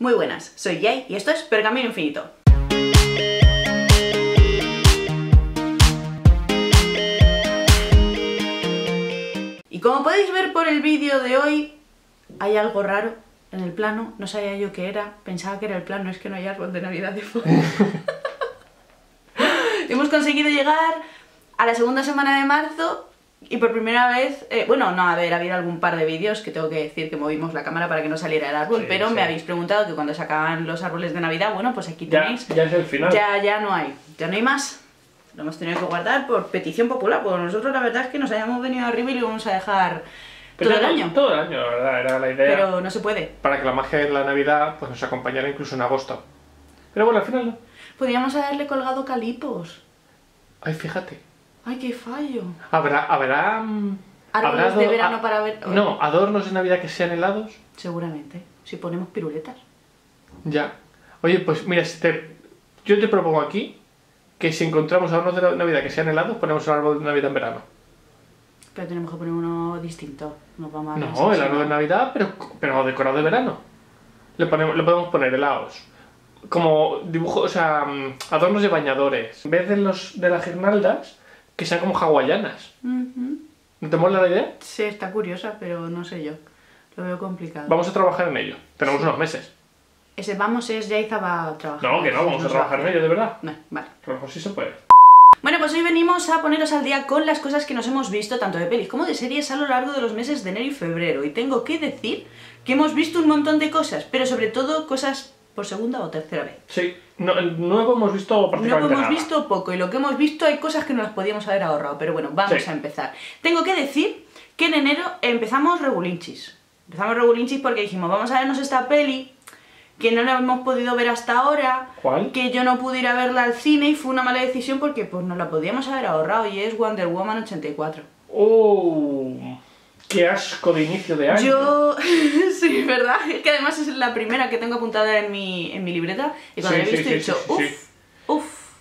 Muy buenas, soy Jay y esto es Pergamino Infinito. Y como podéis ver por el vídeo de hoy, hay algo raro en el plano, no sabía yo qué era, pensaba que era el plano, es que no hay árbol de Navidad de fondo. Hemos conseguido llegar a la segunda semana de marzo y por primera vez, eh, bueno, no, a ver, ha habido algún par de vídeos que tengo que decir que movimos la cámara para que no saliera el árbol, Sí, pero sí. me habéis preguntado que cuando se acaban los árboles de Navidad, bueno, pues aquí Ya, tenéis. ya es el final. Ya, ya no hay, ya no hay más. Lo hemos tenido que guardar por petición popular, porque nosotros la verdad es que nos hayamos venido arriba y lo vamos a dejar Pero todo el ya año. Todo el año, la verdad, era la idea. Pero no se puede. Para que la magia de la Navidad pues, nos acompañara incluso en agosto. Pero bueno, al final no. Podríamos haberle colgado calipos. Ay, fíjate. Ay, qué fallo. ¿Habrá, habrá, mm, Árboles de verano a- para ver- No, adornos de Navidad que sean helados. Seguramente. Si ponemos piruletas. Ya. Oye, pues mira, si te... yo te propongo aquí que si encontramos adornos de Navidad que sean helados, ponemos el árbol de Navidad en verano. Pero tenemos que poner uno distinto. Nos vamos a No, el árbol de Navidad, pero, pero decorado de verano. Le, ponemos, le podemos poner helados. Como dibujos, o sea, mm, adornos de bañadores. En vez de los de las guirnaldas, que sean como hawaianas. ¿No te mola la idea? Sí, está curiosa, pero no sé yo. Lo veo complicado. Vamos a trabajar en ello. Tenemos unos meses. Ese vamos es Yaiza va a trabajar. No, que no, vamos a trabajar va en ello, de verdad. No, vale. A lo mejor sí se puede. Bueno, pues hoy venimos a poneros al día con las cosas que nos hemos visto, tanto de pelis como de series, a lo largo de los meses de enero y febrero. Y tengo que decir que hemos visto un montón de cosas, pero sobre todo cosas por segunda o tercera vez. Sí, no, nuevo hemos visto No prácticamente hemos nada. visto poco y lo que hemos visto hay cosas que nos las podíamos haber ahorrado, pero bueno, vamos Sí. a empezar. Tengo que decir que en enero empezamos regulinchis. Empezamos regulinchis porque dijimos, vamos a vernos esta peli que no la hemos podido ver hasta ahora, ¿Cuál? que yo no pude ir a verla al cine y fue una mala decisión porque pues nos la podíamos haber ahorrado y es Wonder Woman 84. ¡Oh! ¡Qué asco de inicio de año! Yo, sí, ¿verdad? Es que además es la primera que tengo apuntada en mi, en mi libreta y cuando Sí, la he sí, visto he dicho, sí, uff, uff,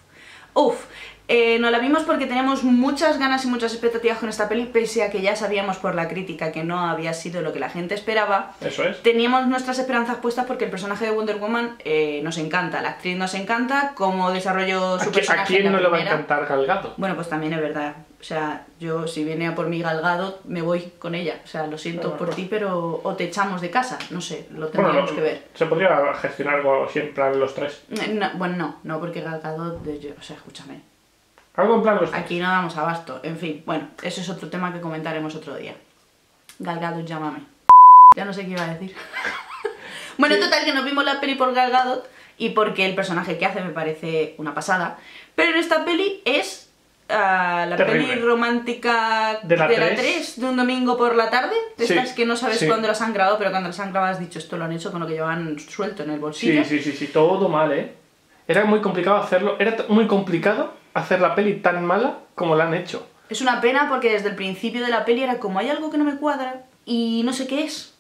uff. Eh, nos la vimos porque teníamos muchas ganas y muchas expectativas con esta peli, pese a que ya sabíamos por la crítica que no había sido lo que la gente esperaba. Eso es. Teníamos nuestras esperanzas puestas porque el personaje de Wonder Woman eh, nos encanta, la actriz nos encanta, como desarrolló ¿A, su qui- personaje a quién no le va a encantar Galgado? Bueno, pues también es verdad. O sea, yo si viene a por mi galgado, me voy con ella. O sea, lo siento por pues- ti, pero o te echamos de casa. No sé, lo Bueno, tendríamos no, que ver. se podría gestionar algo así en plan los tres. Eh, no, bueno, no, no porque galgado, o sea, escúchame. Algo en plan los tres. Aquí no damos abasto. En fin, bueno, eso es otro tema que comentaremos otro día. Galgado, llámame. Ya no sé qué iba a decir. bueno, total, que nos vimos la peli por Galgado y porque el personaje que hace me parece una pasada. Pero en esta peli es la Terrible. peli romántica De la 3. 3 de un domingo por la tarde. De Sí, estas que no sabes sí. cuándo las han grabado, pero cuando las han grabado has dicho esto lo han hecho con lo que llevan suelto en el bolsillo. Sí, sí, sí, sí, todo mal, ¿eh? Era muy complicado hacerlo. Era muy complicado hacer la peli tan mala como la han hecho. Es una pena porque desde el principio de la peli era como hay algo que no me cuadra y no sé qué es.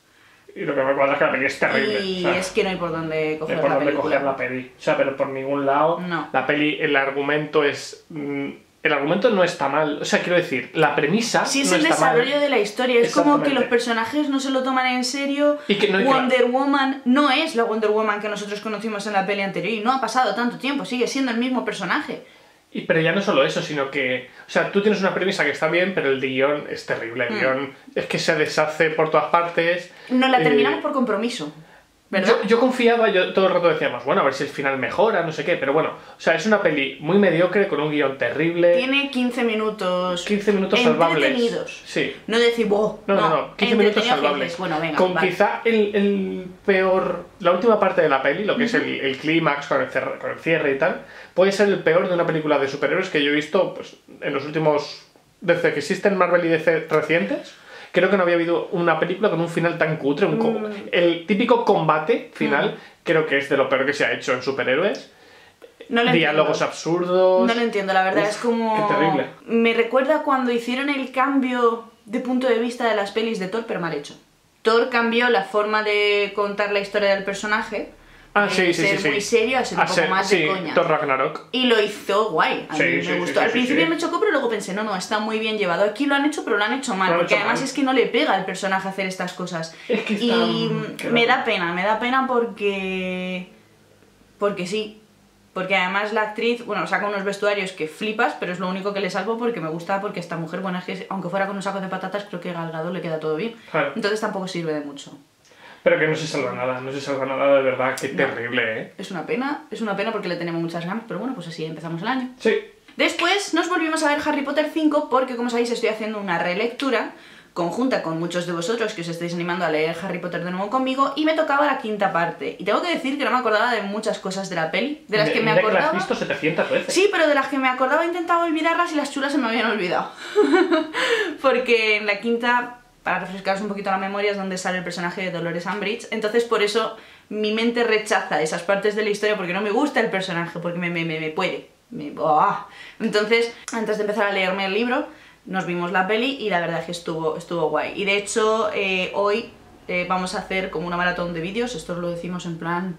Y lo que me cuadra es que la peli es terrible. Y o sea, es que no hay por dónde no coger hay por la dónde película. coger la peli. O sea, pero por ningún lado. No. La peli, el argumento es. mm, el argumento no está mal. O sea, quiero decir, la premisa. Si es no el está mal. desarrollo de la historia, es como que los personajes no se lo toman en serio. Y que no que- Wonder Woman no es la Wonder Woman que nosotros conocimos en la peli anterior y no ha pasado tanto tiempo, sigue siendo el mismo personaje. Y, pero ya no solo eso, sino que. O sea, tú tienes una premisa que está bien, pero el guion es terrible. Mm. El guion es que se deshace por todas partes. Nos la Eh, terminamos por compromiso, ¿verdad? Yo, yo confiaba, yo todo el rato decíamos, bueno, a ver si el final mejora, no sé qué, pero bueno, o sea, es una peli muy mediocre, con un guion terrible, Tiene 15 minutos 15 minutos salvables. Sí. No decir, wow, No, no, no, 15 minutos salvables. Bueno, venga, con vale. quizá el, el peor, la última parte de la peli, lo que es el, el clímax con, con el cierre y tal, puede ser el peor de una película de superhéroes que yo he visto pues, en los últimos, desde que existen Marvel y DC recientes. Creo que no había habido una película con un final tan cutre. un co- Mm. El típico combate final, creo que es de lo peor que se ha hecho en superhéroes. No lo Diálogos entiendo. absurdos. No lo entiendo, la verdad, Uf, es como... qué terrible. Me recuerda cuando hicieron el cambio de punto de vista de las pelis de Thor, pero mal hecho. Thor cambió la forma de contar la historia del personaje Ah, de sí, sí, ser sí, sí. muy serio a ser un A poco ser- más de coña. Thor Ragnarok. Y lo hizo guay, a Sí, mí me gustó. Al principio me chocó, pero luego pensé, no, no, está muy bien llevado. Aquí lo han hecho, pero lo han hecho mal, porque hecho además mal. es que no le pega al personaje hacer estas cosas. Es que está- y qué me da pena, me da pena porque... Porque sí. Porque además la actriz, bueno, saca unos vestuarios que flipas, pero es lo único que le salvo porque me gusta, porque esta mujer, bueno, es que aunque fuera con un saco de patatas, creo que Gal Gadot le queda todo bien. Claro. Entonces tampoco sirve de mucho. Pero que no se salva nada, no se salva nada de verdad, qué terrible, ¿eh? Es una pena, es una pena porque le tenemos muchas ganas, pero bueno, pues así empezamos el año. Sí, Después nos volvimos a ver Harry Potter 5 porque, como sabéis, estoy haciendo una relectura conjunta con muchos de vosotros que os estáis animando a leer Harry Potter de nuevo conmigo y me tocaba la quinta parte. Y tengo que decir que no me acordaba de muchas cosas de la peli, de las que me Mira que la acordaba. has visto 700 veces. Sí, pero de las que me acordaba intentaba olvidarlas y las chulas se me habían olvidado. Porque en la quinta, para refrescaros un poquito la memoria, es donde sale el personaje de Dolores Umbridge. Entonces, por eso mi mente rechaza esas partes de la historia porque no me gusta el personaje, porque me, me, me, me puede. ¡ah! Entonces, antes de empezar a leerme el libro, nos vimos la peli y la verdad es que estuvo, estuvo guay. Y de hecho, eh, hoy eh, vamos a hacer como una maratón de vídeos, esto lo decimos en plan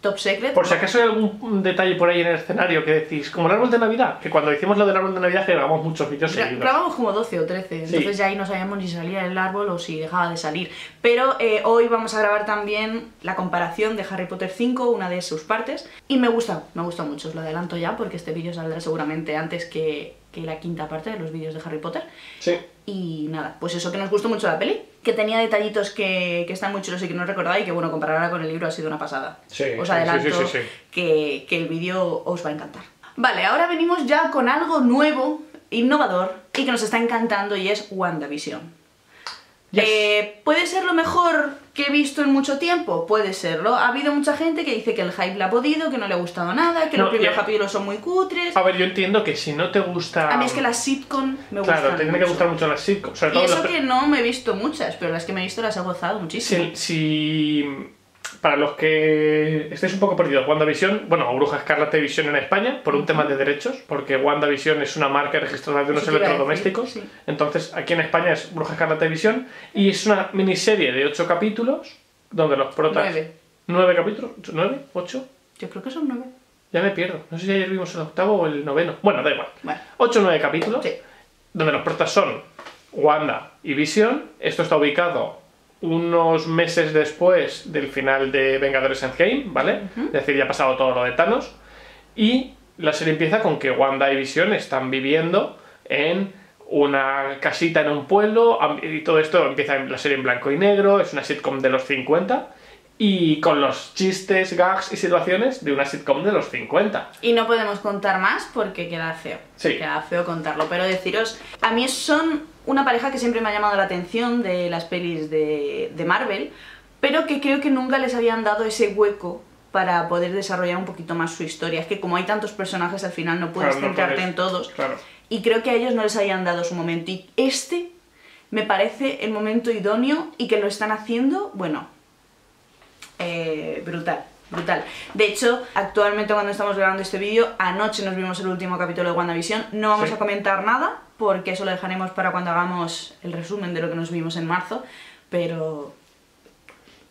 top secret. Por si acaso hay algún detalle por ahí en el escenario que decís, como el árbol de Navidad, que cuando hicimos lo del árbol de Navidad grabamos muchos vídeos seguidos. Grabamos como 12 o 13, entonces Sí. ya ahí no sabíamos ni si salía el árbol o si dejaba de salir. Pero eh, hoy vamos a grabar también la comparación de Harry Potter 5, una de sus partes, y me gusta, me gusta mucho, os lo adelanto ya porque este vídeo saldrá seguramente antes que, que la quinta parte de los vídeos de Harry Potter. Sí. Y nada, pues eso, que nos gustó mucho la peli, que tenía detallitos que, que están muy chulos y que no recordaba y que bueno, compararla con el libro ha sido una pasada. Sí, os adelanto sí, sí. Que, que el vídeo os va a encantar. Vale, ahora venimos ya con algo nuevo, innovador y que nos está encantando y es WandaVision. Yes. Eh, ¿Puede ser lo mejor que he visto en mucho tiempo? Puede serlo. Ha habido mucha gente que dice que el hype le ha podido, que no le ha gustado nada, que No, los primeros capítulos son muy cutres. A ver, yo entiendo que si no te gusta... A mí es que las sitcom me gustan Claro, te tiene que gustar mucho las sitcoms. Sobre Y eso que no me he visto muchas, pero las que me he visto las he gozado muchísimo. Si, si- para los que estéis un poco perdidos, WandaVision, bueno, o Bruja Escarlata y Visión en España, por un tema de derechos, porque WandaVision es una marca registrada de unos electrodomésticos. sí. Entonces, aquí en España es Bruja Escarlata y Visión, y es una miniserie de 8 capítulos, donde los protas. Nueve. ¿Nueve capítulos? ¿Nueve? ¿Ocho? Yo creo que son nueve. Ya me pierdo. No sé si ayer vimos el octavo o el noveno. Bueno, da igual. Bueno. 8 o 9 capítulos Sí. donde los protas son Wanda y Vision. Esto está ubicado unos meses después del final de Vengadores Endgame, ¿vale? Es decir, ya ha pasado todo lo de Thanos. Y la serie empieza con que Wanda y Vision están viviendo en una casita en un pueblo y todo esto empieza en la serie en blanco y negro, es una sitcom de los 50 y con los chistes, gags y situaciones de una sitcom de los 50. Y no podemos contar más porque queda feo. Sí. Queda feo contarlo. Pero deciros, a mí son una pareja que siempre me ha llamado la atención de las pelis de, de Marvel, pero que creo que nunca les habían dado ese hueco para poder desarrollar un poquito más su historia. Es que como hay tantos personajes, al final no puedes Claro, no centrarte puedes. en todos. Claro. Y creo que a ellos no les habían dado su momento. Y este me parece el momento idóneo y que lo están haciendo, bueno, eh, brutal, brutal. De hecho, actualmente cuando estamos grabando este vídeo, anoche nos vimos el último capítulo de WandaVision. No vamos Sí. a comentar nada, porque eso lo dejaremos para cuando hagamos el resumen de lo que nos vimos en marzo. Pero...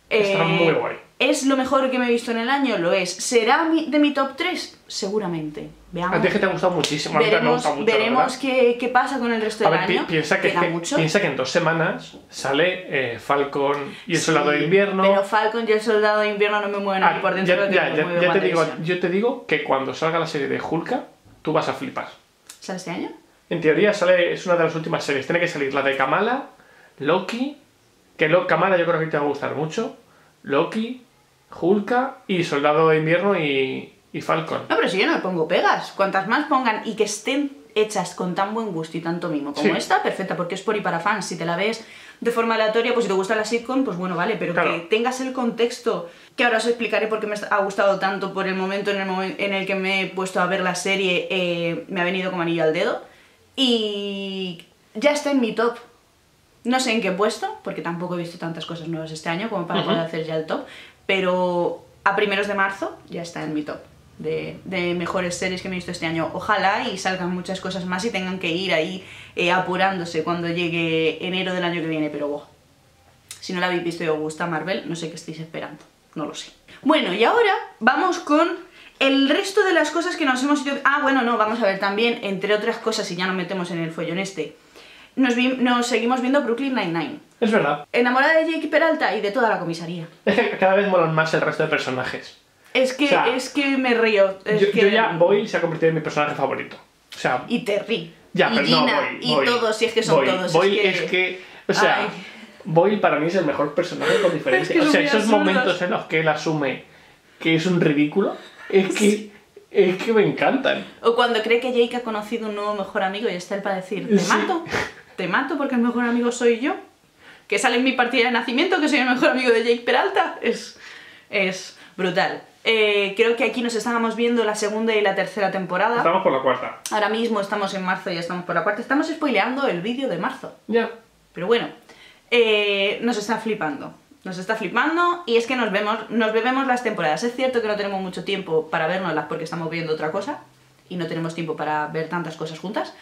Está eh, muy guay. ¿Es lo mejor que me he visto en el año? Lo es. ¿Será mi- de mi top 3? Seguramente. Veamos. A ti es que te ha gustado muchísimo, a mí me Veremos, gusta mucho. veremos qué, qué pasa con el resto A del ver, pi- año. piensa que, Queda que- mucho. piensa que en dos semanas sale eh, Falcon y el Sí, Soldado de Invierno. Pero Falcon y el Soldado de Invierno no me mueven Ah, por dentro. ya, ya- ya- te digo, yo te digo que cuando salga la serie de Hulka, tú vas a flipar. ¿Sale este año? En teoría sale, es una de las últimas series. Tiene que salir la de Kamala, Loki, que lo, Kamala yo creo que te va a gustar mucho, Loki, Hulka y Soldado de Invierno y, y Falcon. No, pero si yo no le pongo pegas. Cuantas más pongan y que estén hechas con tan buen gusto y tanto mimo como Sí. esta, perfecta, porque es por y para fans. Si te la ves de forma aleatoria, pues si te gusta la sitcom, pues bueno, vale, pero Claro. que tengas el contexto, que ahora os explicaré por qué me ha gustado tanto por el momento en el, momen- en el que me he puesto a ver la serie, eh, me ha venido como anillo al dedo. Y ya está en mi top. No sé en qué puesto, porque tampoco he visto tantas cosas nuevas este año como para poder hacer ya el top, pero a primeros de marzo ya está en mi top de, de mejores series que me he visto este año. Ojalá y salgan muchas cosas más y tengan que ir ahí eh, apurándose cuando llegue enero del año que viene, pero buah. Si no la habéis visto y os gusta Marvel, no sé qué estáis esperando. no lo sé. Bueno, y ahora vamos con el resto de las cosas que nos hemos ido... Ah, bueno, no, vamos a ver también, entre otras cosas, y ya nos metemos en el follón este, nos, vi- nos seguimos viendo Brooklyn Nine-Nine. Es verdad. Enamorada de Jake Peralta y de toda la comisaría. Es que cada vez molan más el resto de personajes. Es que, O sea, es que me río. es Yo, que- yo ya, Boyle se ha convertido en mi personaje favorito. O sea, Y Terry. ya, y pero Gina. no, y todos, si es que son todos. Boyle es es que... O sea, Ay. Boyle para mí es el mejor personaje con diferencia. que o sea, esos absurdos. momentos en los que él asume que es un ridículo, es que, es que me encantan. O cuando cree que Jake ha conocido un nuevo mejor amigo y está él para decir, te Sí. mato, te mato porque el mejor amigo soy yo. Que sale en mi partida de nacimiento, que soy el mejor amigo de Jake Peralta. Es, es brutal. Eh, creo que aquí nos estábamos viendo la segunda y la tercera temporada. Estamos por la cuarta. Ahora mismo estamos en marzo y ya estamos por la cuarta. Estamos spoileando el vídeo de marzo. Ya. Pero bueno, eh, nos está flipando. Nos está flipando y es que nos vemos, nos bebemos las temporadas. Es cierto que no tenemos mucho tiempo para vernoslas porque estamos viendo otra cosa y no tenemos tiempo para ver tantas cosas juntas.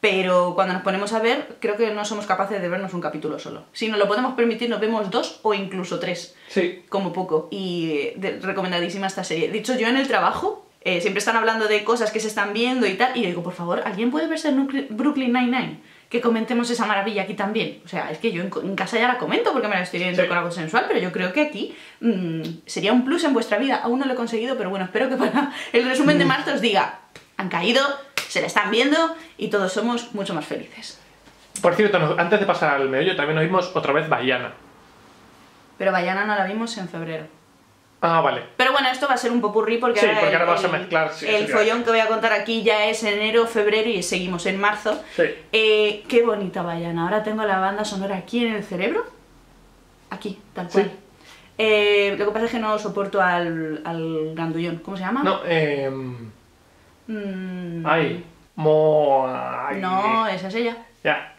Pero cuando nos ponemos a ver, creo que no somos capaces de vernos un capítulo solo. Si nos lo podemos permitir, nos vemos dos o incluso tres, Sí. como poco. Y de- recomendadísima esta serie. De hecho, yo en el trabajo eh, siempre están hablando de cosas que se están viendo y tal. Y yo digo, por favor, ¿alguien puede verse Brooklyn Nine-Nine? Que comentemos esa maravilla aquí también. O sea, es que yo en, casa ya la comento porque me la estoy viendo Sí. con algo sensual, pero yo creo que aquí mm, sería un plus en vuestra vida. Aún no lo he conseguido, pero bueno, espero que para el resumen de marzo os diga, han caído, se la están viendo y todos somos mucho más felices. Por cierto, antes de pasar al meollo, también nos vimos otra vez Bayana. Pero Bayana no la vimos en febrero. Ah, vale. Pero bueno, esto va a ser un popurrí porque Sí, ahora porque el, ahora vas a mezclar, sí, el sí, follón que voy a contar aquí ya es enero, febrero y seguimos en marzo. Sí. Eh, qué bonita Bayana. Ahora tengo la banda sonora aquí en el cerebro. Aquí, tal cual. Eh, lo que pasa es que no soporto al, al grandullón. ¿Cómo se llama? No, eh... Mm, Ay. Mo... ay. No, esa es ella. Ya.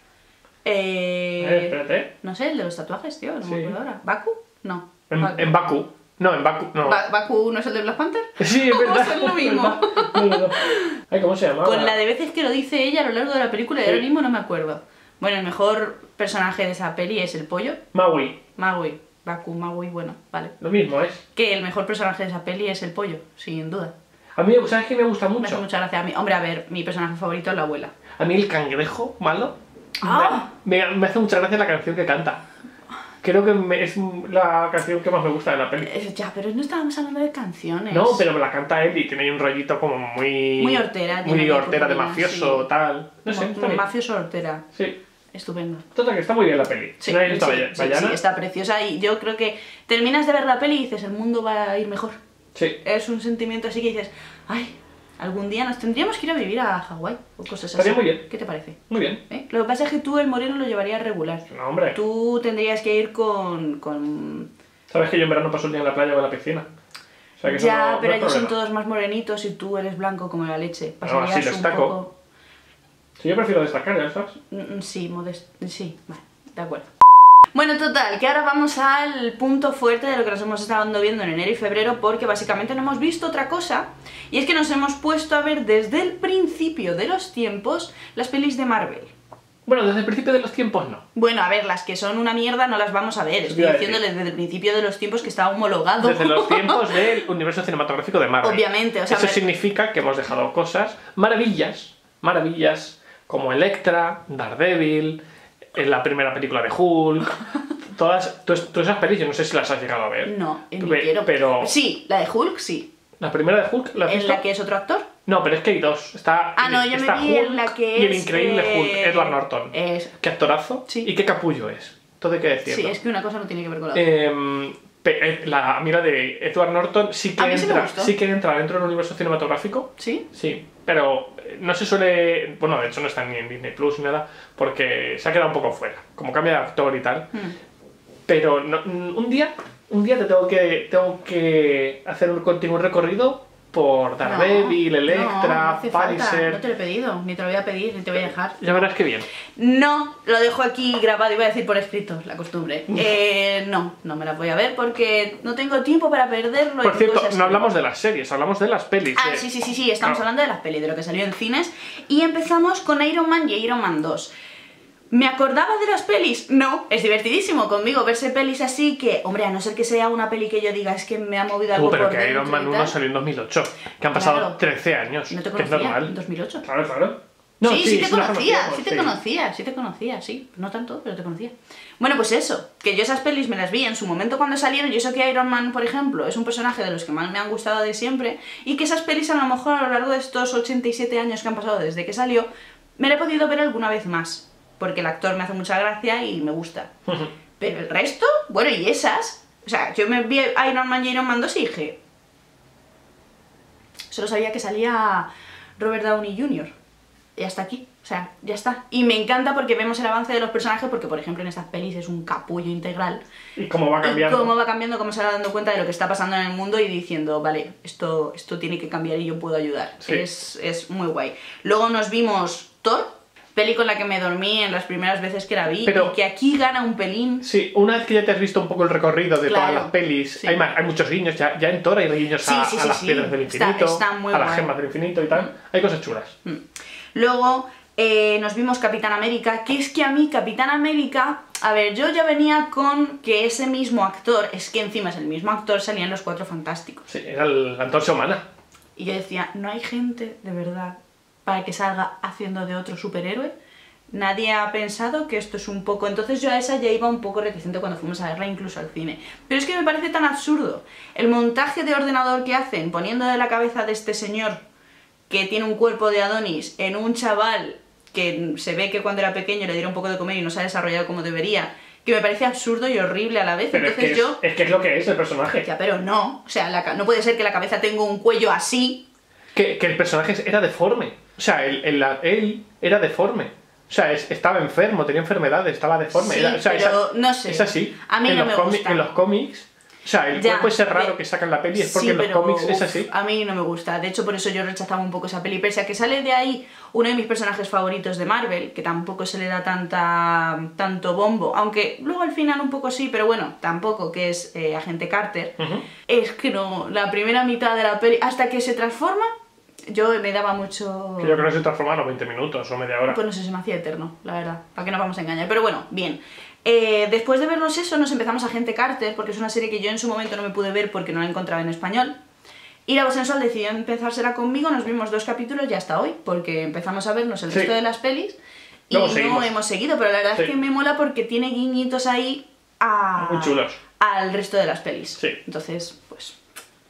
Eh, Eh, espérate. no sé, el de los tatuajes, tío. No Sí. me acuerdo ahora. ¿Baku? No. En, Baku. en Baku. No, en Baku. No. Ba- ¿Baku no es el de Black Panther? Sí, es verdad. Hacer lo mismo. Ay, ¿cómo se llama? Con la de veces que lo dice ella a lo largo de la película y Sí. ahora mismo no me acuerdo. Bueno, el mejor personaje de esa peli es el pollo, Maui. Maui. Baku, Maui, bueno, vale. Lo mismo es. Que el mejor personaje de esa peli es el pollo, sin duda. A mí, ¿sabes qué me gusta Me hace mucho? mucha gracia a mí. Hombre, a ver, mi personaje favorito es la abuela. A mí el cangrejo malo. Ah. Me, me hace mucha gracia la canción que canta. Creo que me- es la canción que más me gusta de la peli. Eh, Ya, pero no estábamos hablando de canciones. No, pero la canta él y tiene ahí un rollito como muy. Muy hortera, Muy de hortera, de mafioso, sí. tal. No sé, Como- está bien. Mafioso hortera. Sí. Estupendo. Total, que está muy bien la peli. Sí, ¿No sí, sí, está preciosa y yo creo que terminas de ver la peli y dices, el mundo va a ir mejor. Sí. Es un sentimiento así que dices, ay, algún día nos tendríamos que ir a vivir a Hawái o cosas así. Estaría muy bien. ¿Qué te parece? Muy bien. ¿Eh? Lo que pasa es que tú el moreno lo llevarías regular. No, hombre. Tú tendrías que ir con... con... Sabes que yo en verano paso el día en la playa o en la piscina. O sea que eso Ya, no pero allí son todos más morenitos y tú eres blanco como la leche. Así Pasarías un destaco. poco... Sí, yo prefiero destacar, ya sabes. Mm, mm, Sí, modesto. Sí, vale, de acuerdo. Bueno, total, que ahora vamos al punto fuerte de lo que nos hemos estado viendo en enero y febrero porque básicamente no hemos visto otra cosa y es que nos hemos puesto a ver desde el principio de los tiempos las pelis de Marvel. Bueno, desde el principio de los tiempos no. Bueno, a ver, las que son una mierda no las vamos a ver. Estoy diciendo desde el principio de los tiempos que está homologado. Desde los tiempos del universo cinematográfico de Marvel. Obviamente, o sea, Eso significa que hemos dejado cosas, maravillas, maravillas, como Electra, Daredevil, en la primera película de Hulk, todas, todas, todas esas pelis, yo no sé si las has llegado a ver. No, ni Pe- quiero. Pero Sí, la de Hulk, sí. la primera de Hulk, ¿la has ¿En visto? la que es otro actor? No, pero es que hay dos. Está, Ah, no, yo está me vi en Hulk la que y el es, increíble eh, Hulk, Edward Norton. Es... Qué actorazo Sí. y qué capullo es. Todo hay que decirlo. Sí, es que una cosa no tiene que ver con la otra. Em, eh, la mira de Edward Norton sí que sí entra, sí que entra dentro del universo cinematográfico. ¿Sí? Sí, pero eh, no se suele. Bueno, de hecho no está ni en Disney Plus ni nada, porque se ha quedado un poco fuera. Como cambia de actor y tal. Hmm. Pero no- mm, un día, un día te tengo que, tengo que hacer un continuo recorrido por Daredevil, No, Electra, no. No te lo he pedido, ni te lo voy a pedir, ni te voy a dejar. Ya verás que bien. No, lo dejo aquí grabado, iba a decir por escrito, la costumbre. Eh, no, no me la voy a ver porque no tengo tiempo para perderlo. Por cierto, no hablamos de las series, hablamos de las pelis. Ah, eh. sí, sí, sí, sí, estamos Claro. hablando de las pelis, de lo que salió en cines. Y empezamos con Iron Man y Iron Man 2. ¿Me acordaba de las pelis? No. Es divertidísimo conmigo verse pelis así que, hombre, a no ser que sea una peli que yo diga es que me ha movido algo Uh, pero por que Iron Man y 1 tal. salió en 2008, que han pasado Claro. 13 años, No te que es conocía, en normal. 2008. Claro, claro. sí, sí, te conocía, sí te conocía, sí te conocía, sí. No tanto, pero te conocía. Bueno, pues eso, que yo esas pelis me las vi en su momento cuando salieron. Yo sé que Iron Man, por ejemplo, es un personaje de los que más me han gustado de siempre. Y que esas pelis, a lo mejor a lo largo de estos 87 años que han pasado desde que salió, me la he podido ver alguna vez más. Porque el actor me hace mucha gracia y me gusta. Pero el resto, bueno, y esas. O sea, yo me vi Iron Man y Iron Man 2 y dije. Solo sabía que salía Robert Downey Jr. Y hasta aquí. O sea, ya está. Y me encanta porque vemos el avance de los personajes, porque por ejemplo en estas pelis es un capullo integral. Y cómo va cambiando. Y cómo va cambiando, cómo se va dando cuenta de lo que está pasando en el mundo y diciendo, vale, esto, esto tiene que cambiar y yo puedo ayudar. Sí. Es, es muy guay. Luego nos vimos Thor, peli con la que me dormí en las primeras veces que la vi, Pero- y que aquí gana un pelín. Sí, una vez que ya te has visto un poco el recorrido de Claro, todas las pelis, sí. hay, más, hay muchos guiños, ya, ya en Thor hay guiños Sí, a, sí, a las piedras del Está- infinito, está muy a las guay. gemas del infinito y tal. Hay cosas chulas. Mm. Luego eh, nos vimos Capitán América, que es que a mí Capitán América, a ver, yo ya venía con que ese mismo actor, es que encima es el mismo actor, salía en Los Cuatro Fantásticos. Sí, era el- la antorcha humana. Y yo decía, no hay gente de verdad para que salga haciendo de otro superhéroe. Nadie ha pensado que esto es un poco... Entonces yo a esa ya iba un poco reticente cuando fuimos a verla incluso al cine. Pero es que me parece tan absurdo. El montaje de ordenador que hacen poniendo de la cabeza de este señor que tiene un cuerpo de Adonis en un chaval que se ve que cuando era pequeño le dieron un poco de comer y no se ha desarrollado como debería, que me parece absurdo y horrible a la vez. Pero es Entonces que, yo... es, es que es lo que es el personaje. Ya, pero no. O sea, la no puede ser que la cabeza tenga un cuello así Que, que el personaje era deforme. O sea, él, él- él era deforme. O sea, es- estaba enfermo, tenía enfermedades, estaba deforme. Sí, era- o sea, pero esa- no sé. Es así. A mí en no los me gusta. En los cómics, o sea, el Ya, cuerpo ese raro que sacan la peli es porque Sí, en los cómics es uf, así. A mí no me gusta. De hecho, por eso yo rechazaba un poco esa peli. Pese a que sale de ahí uno de mis personajes favoritos de Marvel, que tampoco se le da tanta, tanto bombo. Aunque luego al final un poco sí, pero bueno, tampoco, que es eh, Agente Carter. Ujú. Es que no, la primera mitad de la peli, hasta que se transforma, yo me daba mucho... Que yo creo que se transformaron 20 minutos o media hora. Pues no sé, se me hacía eterno, la verdad. ¿Para qué nos vamos a engañar? Pero bueno, bien. Eh, después de vernos eso, nos empezamos a Agente Carter, porque es una serie que yo en su momento no me pude ver porque no la encontraba en español. Y la voz sensual decidió empezársela conmigo, nos vimos dos capítulos y hasta hoy, porque empezamos a vernos el Sí. resto de las pelis y no hemos seguido, pero la verdad Sí. es que me mola porque tiene guiñitos ahí a... Muy chulos. al resto de las pelis. Sí. Entonces, pues,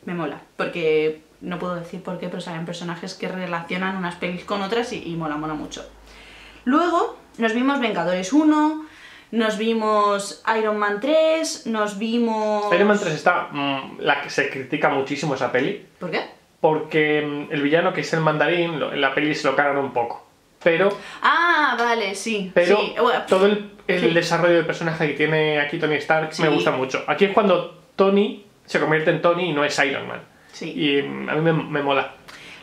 me mola, porque no puedo decir por qué, pero salen personajes que relacionan unas pelis con otras y, y mola, mola mucho. Luego nos vimos Vengadores 1, nos vimos Iron Man 3, nos vimos... Iron Man 3 está. mm, la que se critica muchísimo esa peli. ¿Por qué? Porque mm, el villano que es el mandarín, lo- en la peli se lo cargan un poco. Pero, Ah, vale, sí. pero sí. Todo el, el sí. desarrollo del personaje que tiene aquí Tony Stark Sí. me gusta mucho. Aquí es cuando Tony se convierte en Tony y no es Iron Man. Sí. Y mm, a mí me, me mola.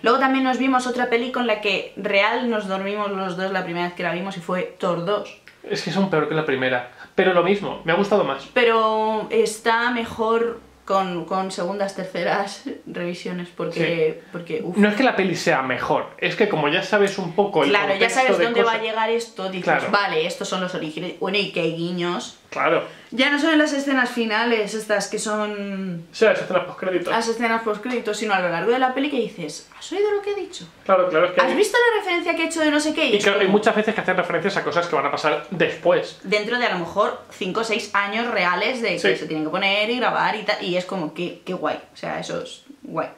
Luego también nos vimos otra peli con la que real nos dormimos los dos la primera vez que la vimos y fue Thor 2. Es que son peor que la primera. Pero lo mismo, me ha gustado más. Pero está mejor con, con segundas, terceras revisiones porque, porque uf. No es que la peli sea mejor, es que como ya sabes un poco el Claro, ya sabes de dónde va a llegar esto, dices, Claro. vale, estos son los orígenes. Bueno, y qué guiños. Claro. Ya no son en las escenas finales, estas que son hacen las postcréditos. las escenas post créditos, sino a lo largo de la peli que dices, ¿has oído lo que he dicho? Claro, claro, es que ¿Has hay- visto la referencia que he hecho de no sé qué? Y es claro, hay muchas veces que hacen referencias a cosas que van a pasar después. dentro de a lo mejor 5 o 6 años reales de que Sí. se tienen que poner y grabar y tal, y es como que, qué guay, o sea, eso es guay.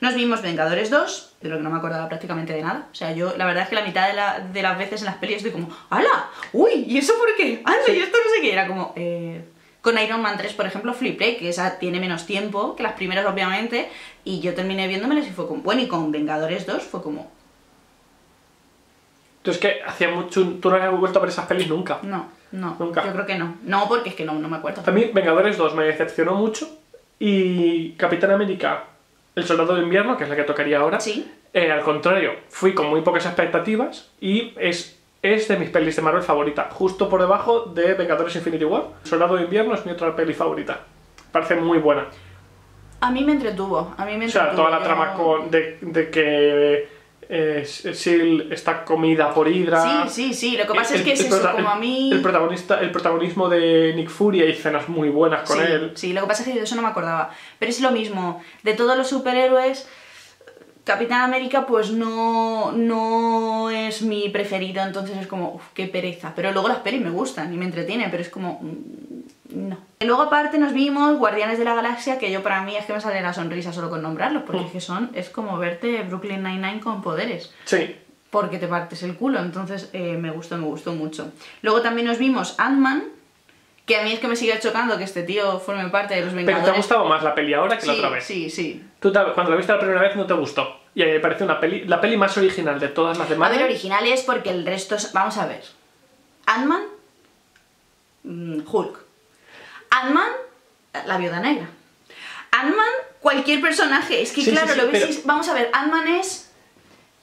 Nos vimos Vengadores 2, de lo que no me acordaba prácticamente de nada. O sea, yo la verdad es que la mitad de, la- de las veces en las pelis estoy como, ¡hala! ¡Uy! ¿Y eso por qué? ¡Hala! ¿Y esto no sé qué? Era como, eh... Con Iron Man 3, por ejemplo, flipé, que esa tiene menos tiempo que las primeras, obviamente, y yo terminé viéndomelas y fue como, bueno, y con Vengadores 2 fue como, Entonces que hacía mucho... Tú no has vuelto a ver esas pelis nunca. no, no, Nunca. yo creo que no. No, porque es que no, no me acuerdo. A mí Vengadores 2 me decepcionó mucho y Capitán América, El Soldado de Invierno, que es la que tocaría ahora, Sí. eh, al contrario, fui con muy pocas expectativas y es, es de mis pelis de Marvel favorita, justo por debajo de Vengadores Infinity War. El Soldado de Invierno es mi otra peli favorita. Parece muy buena. A mí me entretuvo, a mí me O sea, entretuvo. toda la trama con, de, de que eh, Shield está comida por Hydra. Sí, sí, sí. Lo que pasa es que es eso, como a mí. El, protagonista, el protagonismo de Nick Fury, hay escenas muy buenas con sí, él. sí, lo que pasa es que de eso no me acordaba. Pero es lo mismo. De todos los superhéroes, Capitán América, pues no, no es mi preferido. Entonces es como, uff, qué pereza. Pero luego las pelis me gustan y me entretienen, pero es como. No. Y luego aparte nos vimos Guardianes de la Galaxia, que yo para mí es que me sale la sonrisa solo con nombrarlos, porque Mm. es que son, es como verte Brooklyn Nine-Nine con poderes Sí. porque te partes el culo, entonces eh, me gustó, me gustó mucho. Luego también nos vimos Ant-Man, que a mí es que me sigue chocando que este tío forme parte de los Pero Vengadores. te ha gustado más la peli ahora que la otra vez. Sí, sí. Tú te- cuando la viste la primera vez no te gustó. Y a mí me parece una peli, la peli más original de todas las A demás. ver, original es porque el resto es... Vamos a ver. Ant-Man, mm, Hulk. Ant-Man, la viuda negra. Ant-Man, cualquier personaje. Es que Sí, claro, sí, sí, lo ves pero- Vamos a ver, Ant-Man es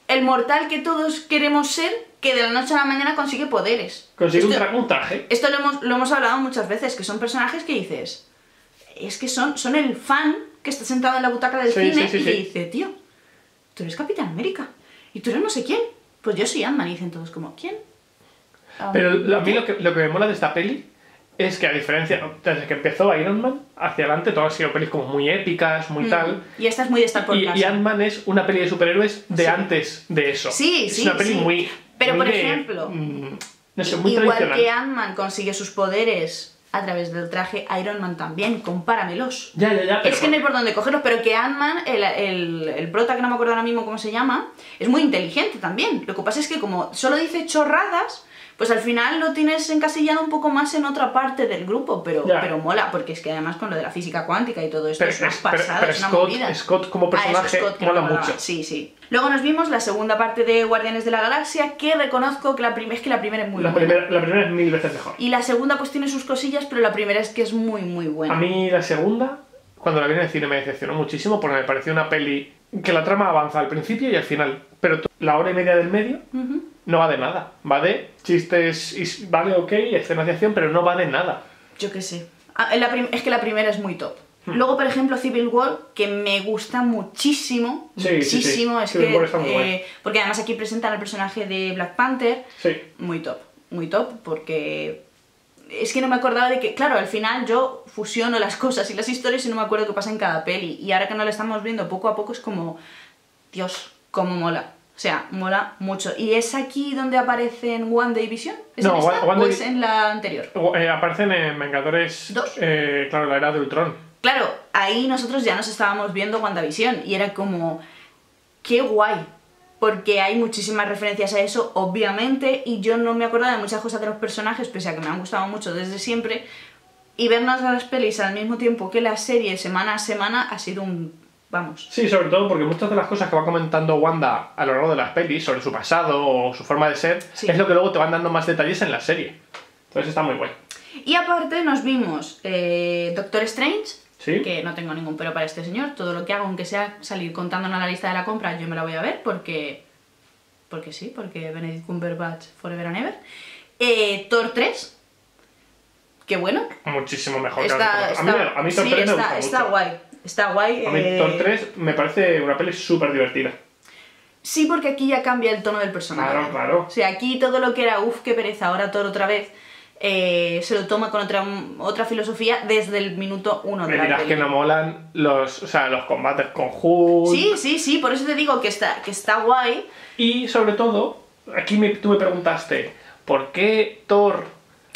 el mortal que todos queremos ser, que de la noche a la mañana consigue poderes. Consigue un, Esto- tra- un traje. Esto lo hemos, lo hemos hablado muchas veces, que son personajes que dices, es que son, son el fan que está sentado en la butaca del cine y sí. dice, tío, tú eres Capitán América y tú eres no sé quién. Pues yo soy Ant-Man y dicen todos como, ¿quién? Pero a mí lo que, lo que me mola de esta peli es que a diferencia, desde que empezó Iron Man, hacia adelante todas han sido pelis como muy épicas, muy Mm, tal. Y esta es muy de estar por Y, casa. y Ant-Man es una peli de superhéroes de Sí. antes de eso. Sí, es sí, una peli sí. muy. Pero, muy por de, ejemplo, mm, no sé, muy Igual que Ant-Man consigue sus poderes a través del traje, Iron Man también, compáramelos. Ya, ya, ya. Pero es que no hay por dónde cogerlos, pero que Ant-Man, el, el, el prota que no me acuerdo ahora mismo cómo se llama, es muy inteligente también. Lo que pasa es que como solo dice chorradas, pues al final lo tienes encasillado un poco más en otra parte del grupo, pero, pero mola, porque es que además con lo de la física cuántica y todo esto Pero, es una pasada, pero es una Scott, movida. Scott como Ah, personaje Scott, mola mucho. Sí, sí. Luego nos vimos la segunda parte de Guardianes de la Galaxia, que reconozco que la prim- es que la primera es muy La buena. primera, la primera es mil veces mejor. Y la segunda pues tiene sus cosillas, pero la primera es que es muy, muy buena. A mí la segunda, cuando la vi en el cine, me decepcionó muchísimo porque me pareció una peli que la trama avanza al principio y al final. Pero la hora y media del medio. No va de nada. Va de chistes, vale, ok, escenas de acción, pero no va de nada. Yo qué sé. Ah, la es que la primera es muy top. Hmm. Luego, por ejemplo, Civil War, que me gusta muchísimo. Sí, sí, sí. muchísimo. Es Civil que. War está muy eh, porque además aquí presentan el personaje de Black Panther. Sí. Muy top. Muy top, porque. Es que no me acordaba de que, claro, al final yo fusiono las cosas y las historias y no me acuerdo qué pasa en cada peli. Y ahora que no la estamos viendo poco a poco es como, Dios, cómo mola. O sea, mola mucho. ¿Y es aquí donde aparece en One Division? ¿Es No, en esta One- o es en la anterior? Eh, aparecen en Vengadores. Dos. eh, claro, la era de Ultron. Claro, ahí nosotros ya nos estábamos viendo WandaVision y era como, qué guay, porque hay muchísimas referencias a eso, obviamente, y yo no me acordaba de muchas cosas de los personajes, pese a que me han gustado mucho desde siempre, y vernos a las pelis al mismo tiempo que la serie semana a semana ha sido un, vamos, Sí, sobre todo porque muchas de las cosas que va comentando Wanda a lo largo de las pelis sobre su pasado o su forma de ser Sí. es lo que luego te van dando más detalles en la serie. Entonces está muy bueno. Y aparte nos vimos eh, Doctor Strange, ¿Sí? que no tengo ningún pero para este señor, todo lo que hago, aunque sea salir contándonos la lista de la compra, yo me la voy a ver porque... Porque sí, porque Benedict Cumberbatch Forever and Ever. Eh, Thor 3, que bueno, Muchísimo mejor está, que otras. a mí, está- a mí Thor sí, 3 me está, gusta está mucho. guay, está guay. A mí eh, Thor 3 me parece una peli súper divertida. Sí, porque aquí ya cambia el tono del personaje. Claro, claro. O sea, aquí todo lo que era, uff, qué pereza, ahora Thor otra vez, eh, se lo toma con otra, otra filosofía desde el minuto uno de Me la dirás peli. que no molan los, o sea, los combates con Hulk. Sí, sí, sí, por eso te digo que está, que está guay. Y sobre todo, aquí me- tú me preguntaste, ¿por qué Thor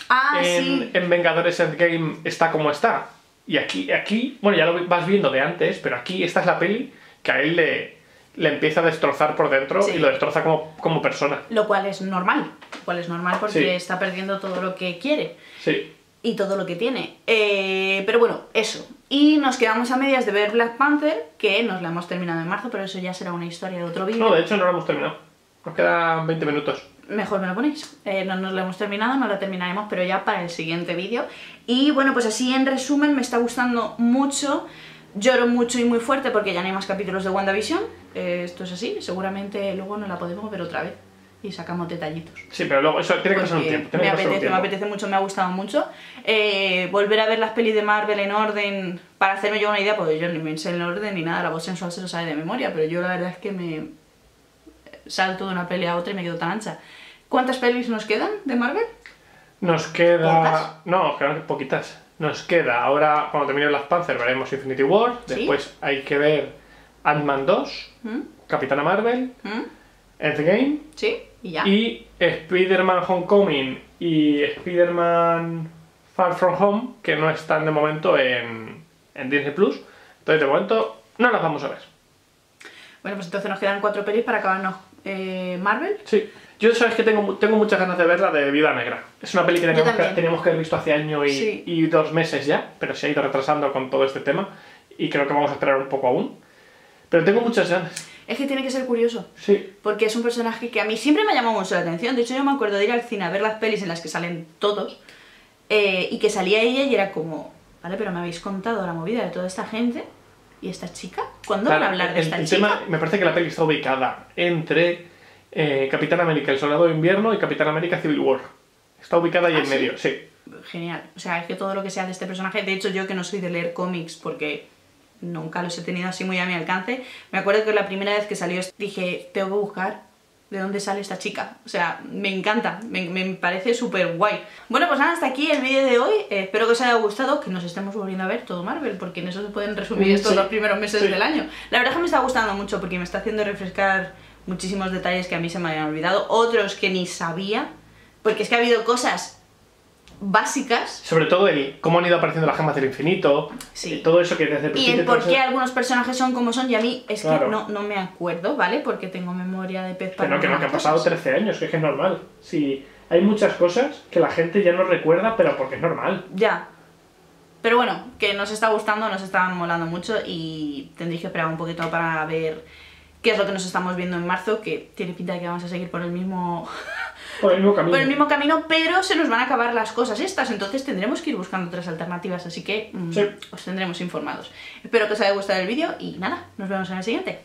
Ah, en, sí. en Vengadores Endgame está como está? Y aquí, aquí, bueno, ya lo vas viendo de antes, pero aquí esta es la peli que a él le, le empieza a destrozar por dentro Sí. y lo destroza como, como persona. Lo cual es normal. Lo cual es normal porque Sí. está perdiendo todo lo que quiere. Sí. y todo lo que tiene. Eh, pero bueno, eso. Y nos quedamos a medias de ver Black Panther, que nos la hemos terminado en marzo, pero eso ya será una historia de otro vídeo. No, de hecho no lo hemos terminado. Nos quedan 20 minutos. Mejor me lo ponéis. Eh, no nos lo hemos terminado, no lo terminaremos, pero ya para el siguiente vídeo. Y bueno, pues así en resumen, me está gustando mucho. Lloro mucho y muy fuerte porque ya no hay más capítulos de WandaVision. Eh, esto es así, seguramente luego no la podemos ver otra vez. Y sacamos detallitos. Sí, pero luego eso tiene que pasar un tiempo. me apetece, me tiempo. apetece mucho, me ha gustado mucho. Eh, volver a ver las pelis de Marvel en orden, para hacerme yo una idea, porque yo ni me sé el orden ni nada, la voz sensual se lo sabe de memoria, pero yo la verdad es que me... salto de una peli a otra y me quedo tan ancha. ¿Cuántas pelis nos quedan de Marvel? Nos queda. ¿Pocas? No, quedan poquitas. Nos queda ahora, cuando termine las Panzer, veremos Infinity War. Sí. Después hay que ver Ant-Man 2, ¿Mm? Capitana Marvel, ¿Mm? Endgame ¿Sí? ¿Y ya? y Spider-Man Homecoming y Spider-Man Far From Home, que no están de momento en, en Disney Plus. Entonces, de momento, no las vamos a ver. Bueno, pues entonces nos quedan cuatro pelis para acabarnos eh, Marvel. Sí. Yo sabes que tengo, tengo muchas ganas de ver la de Vida Negra. Es una peli que teníamos, que teníamos que haber visto hace año y, Sí. y dos meses ya, pero se ha ido retrasando con todo este tema y creo que vamos a esperar un poco aún. Pero tengo muchas ganas. Es que tiene que ser curioso. Sí. Porque es un personaje que a mí siempre me ha llamado mucho la atención. De hecho, yo me acuerdo de ir al cine a ver las pelis en las que salen todos eh, y que salía ella y era como, vale, pero me habéis contado la movida de toda esta gente y esta chica. ¿Cuándo van a Claro, hablar de el, esta el chica? tema, me parece que la peli está ubicada entre eh, Capitán América, el Soldado de Invierno y Capitán América Civil War. Está ubicada ahí ¿Ah, en sí? medio, sí. Genial. O sea, es que todo lo que sea de este personaje, de hecho yo que no soy de leer cómics porque nunca los he tenido así muy a mi alcance, me acuerdo que la primera vez que salió dije, tengo que buscar de dónde sale esta chica. O sea, me encanta, me, me parece súper guay. Bueno, pues nada, hasta aquí el vídeo de hoy. Eh, espero que os haya gustado, que nos estemos volviendo a ver todo Marvel, porque en eso se pueden resumir Mm, estos sí. dos primeros meses Sí. del año. La verdad es que me está gustando mucho porque me está haciendo refrescar muchísimos detalles que a mí se me habían olvidado, otros que ni sabía, porque es que ha habido cosas básicas Sobre todo el cómo han ido apareciendo las gemas del infinito, Sí. y todo eso que desde el y el por qué eso- algunos personajes son como son y a mí es Claro. que no, no me acuerdo, ¿vale? Porque tengo memoria de pez para no, que no, que han pasado cosas. 13 años, que es que es normal. Sí, hay muchas cosas que la gente ya no recuerda, pero porque es normal. Ya. Pero bueno, que nos está gustando, nos está molando mucho y tendréis que esperar un poquito para ver qué es lo que nos estamos viendo en marzo, que tiene pinta de que vamos a seguir por el mismo Por el mismo camino. por el mismo camino, pero se nos van a acabar las cosas estas, entonces tendremos que ir buscando otras alternativas, así que mm, Sí. os tendremos informados. Espero que os haya gustado el vídeo y nada, nos vemos en el siguiente.